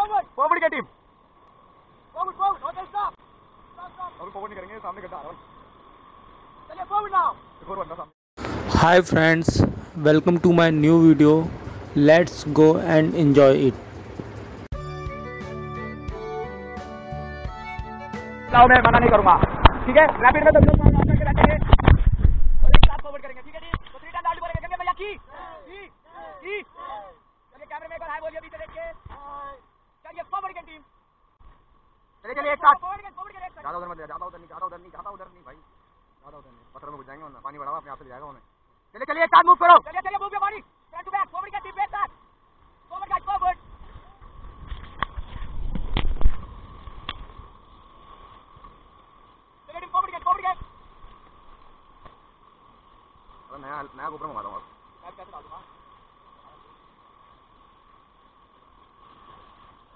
पवड़ी कटी पवड़ पवड़ होटल स्टॉप स्टॉप अभी पवड़ी करेंगे सामने कटा चलिए पवड़ नाउ एक बंदा सामने। Hi friends welcome to my new video let's go and enjoy it loud मना नहीं करूँगा। ठीक है? रैपिड में तो चलिए चलिए एक साथ. ज़्यादा उधर मत ज़्यादा उधर नहीं ज़्यादा उधर नहीं ज़्यादा उधर नहीं भाई ज़्यादा उधर नहीं पत्थर में घुस जाएँगे वरना पानी बढ़ा हुआ अपने आप से जाएगा हमें चलिए चलिए एक साथ मूव करो चलिए चलिए move your body. Front to back. Forward की team एक साथ. Forward guys, forward. चलिए team forward again, forward again. अरे नया नया गोबर मंगा दूँगा मैं कैसे डाल दूँगा?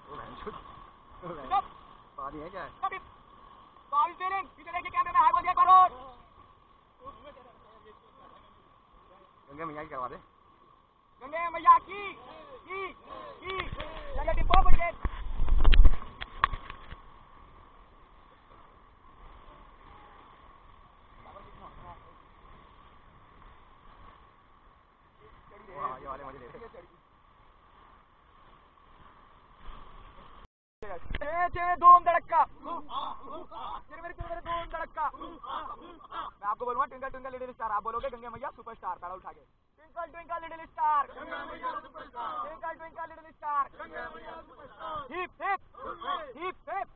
वो बहन चोद। वो बहन- Stop. पानी है क्या है Stop it. Ball is sailing. पीछे देखिए कैमरे में हाय बोलिए एक बार और. गंगे मैया की करवा दे गंगे मैया की की की team forward again. वो हाँ, ये वाले मज़े ले रहे धूम धड़का धूम धड़का मैं आपको बोलूँगा ट्विंकल ट्विंकल लिटिल स्टार आप बोलोगे गंगे मैया सुपरस्टार पैरा उठा के twinkle twinkle little star twinkle twinkle little star hip hip hip hip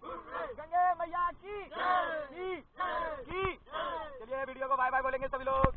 Gange मैया की की चलिए वीडियो को बाय बाय बोलेंगे सभी लोग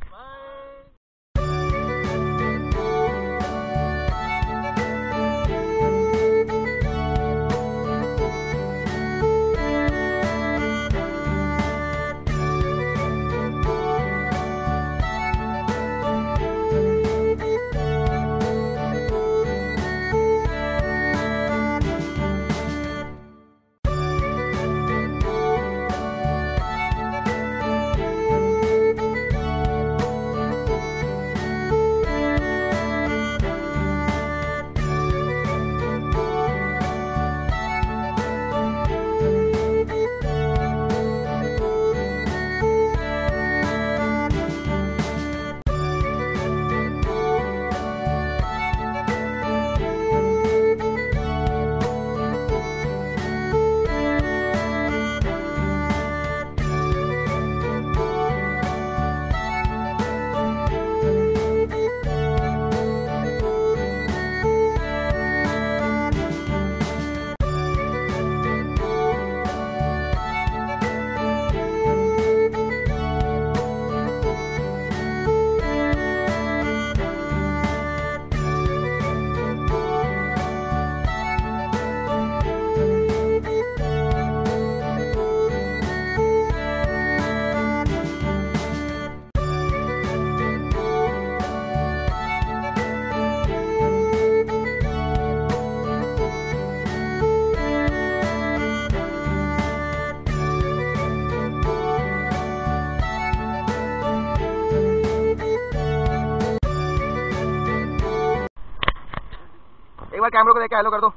बार कैमरे को देख के हेलो कर दो।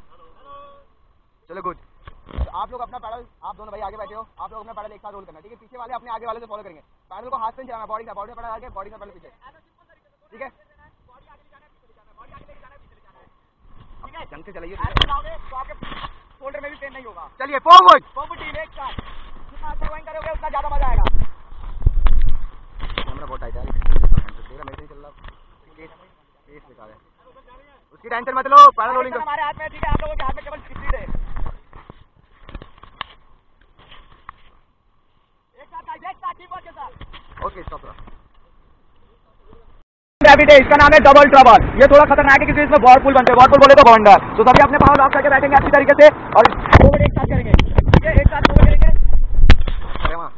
चलो गुड आप लोग अपना पैडल आप दोनों भाई आगे बैठे हो। आप लोग अपना पैडल एक साथ रोल करना ठीक है? पीछे वाले अपने आगे वाले से फॉलो करेंगे। पैडल को हाथ से चलाना बॉडी का बॉडी से पैडल आगे बॉडी से पैडल पीछे। ठीक है? जंग से चलाइए। तो आपके शोल्डर में भी पेन नहीं होगा। चलिए फॉरवर्ड फॉरवर्ड टीम एक साथ। जितना अच्छा ड्राइंग करोगे उतना ज़्यादा मज़ा आएगा। कैमरा बहुत टाइट है तेरा मेरे नहीं चल रहा केस केस बेकार है उसकी टेंशन मत लो पैडल रोलिंग हमारे हाथ में ठीक है आप लोगों के हाथ में केवल स्पीड है एक साथ आइए, एक साथ टीम के साथ। ओके स्टॉप रहा ग्रेविटी इसका नाम है डबल ट्रबल ये थोड़ा खतरनाक है क्योंकि इसमें वॉरपुल बनते हैं। वॉरपुल बोले तो बॉन्डर। तो सभी अपने पाँव लॉक करके बैठेंगे अच्छी तरीके से और एक साथ करेंगे। ठीक है एक साथ करेंगे। अरे वहाँ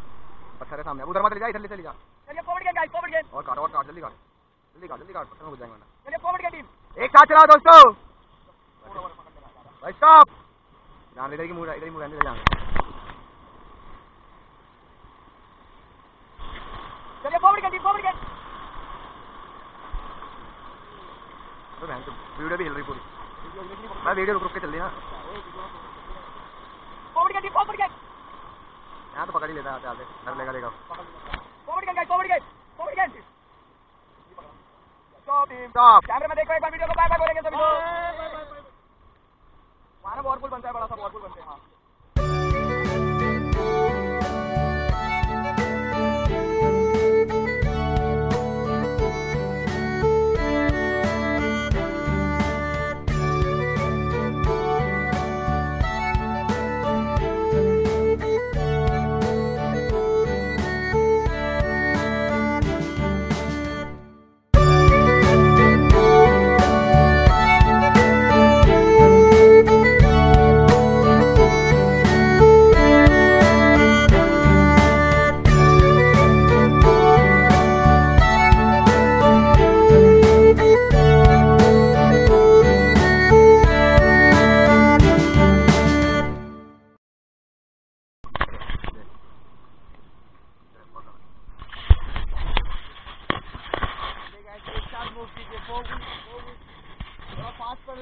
पत्थर है सामने। उधर मत ले जा इधर ले चली जा। चलिए forward game guys forward game और काट और काट जल्दी काट। एक साथ चलाओ दोस्तों। भाई स्टॉप ध्यान इधर की मुड़ इधर ही मुड़ इधर जाना। चलिए forward game team forward game तो बहन वीडियो भी हिल रही पूरी। मैं वीडियो रुक रुक के चल रही ना। फॉरवर्ड गेट फॉरवर्ड गेट यहाँ तो पकड़ ही लेता आते आते। कर लेगा लेगा। Forward get guys forward get forward get stop stop कैमरे में देखो एक बार वीडियो को बाय बाय बोलेंगे सभी लोग। वहाँ ना वॉरपूल बनता है बड़ा सा वॉरपूल बनता है हाँ।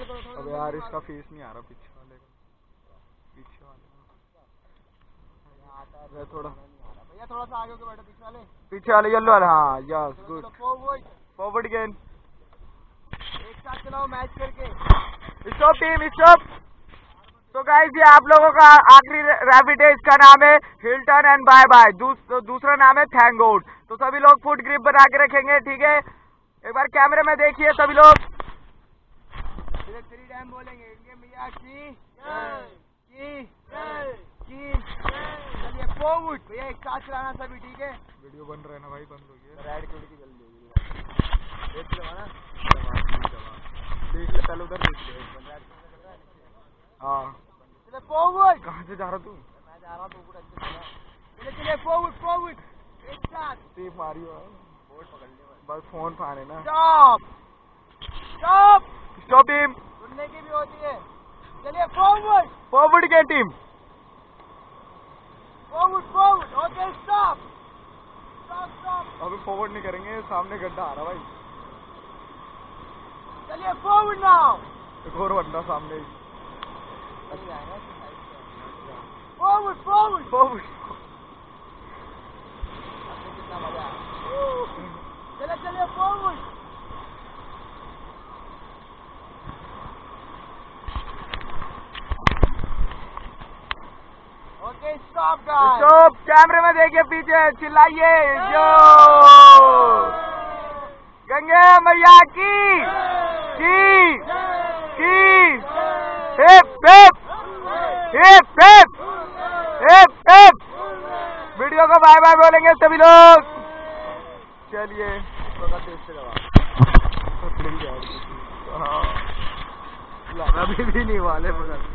अब यार इसका फेस नहीं आ रहा पीछे वाले का। पीछे वाले का। ये थोड़ा। भैया थोड़ा सा आगे होके बैठो पीछे वाले। पीछे वाले येलो वाला हाँ yes good forward forward again एक साथ चलाओ मैच करके। स्टॉप टीम स्टॉप तो गाइस ये आप लोगों का आखिरी रैबिट है। इसका नाम है हिल्टन एंड बाय बाय दूसरा नाम है थैंक गॉड तो सभी लोग फुट ग्रिप बना के रखेंगे ठीक है? एक बार कैमरे में देखिए सभी लोग। टाइम बोलेंगे इंडियन भैया की की की चलिए फॉरवर्ड भैया एक साथ चलाना सभी ठीक है? वीडियो बन रहा है ना भाई बंद हो गया। राइड क्यों की जल्दी देख लो ना। देख ले पहले उधर देख ले। हाँ। चले फॉरवर्ड कहाँ से जा रहा तू? मैं जा रहा हूँ ऊपर अच्छे से चले चले फॉरवर्ड फॉरवर्ड एक साथ। सेफ़ मारी हो। बोर्ड पकड़ ले बस फ़ोन फाने ना। स्टॉप स्टॉप स्टॉप टीम सुनने की भी होती है। चलिए फॉरवर्ड फॉरवर्ड के team forward forward okay stop stop stop अभी फॉरवर्ड नहीं करेंगे सामने गड्ढा आ रहा भाई। चलिए फॉरवर्ड नाउ एक और बंदा सामने। ही फॉरवर्ड फॉरवर्ड फॉरवर्ड चले चलिए फॉरवर्ड स्टॉप कैमरे में देखिए पीछे चिल्लाइए. जो गंगे मैया की की की. Hip hip hip hip hip hip video को बाय बाय बोलेंगे सभी लोग. चलिए हाँ। अभी भी नहीं वाले मगर